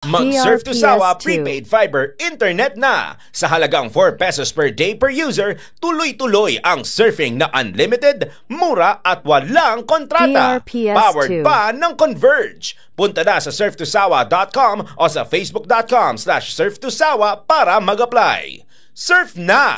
Mag-surf to Sawa prepaid fiber internet na. Sa halagang 4 pesos per day per user, tuloy-tuloy ang surfing na unlimited, mura at walang kontrata. TRPS2. Powered pa ng Converge. Punta na sa surftosawa.com o sa facebook.com slash surftosawa para mag-apply. Surf na!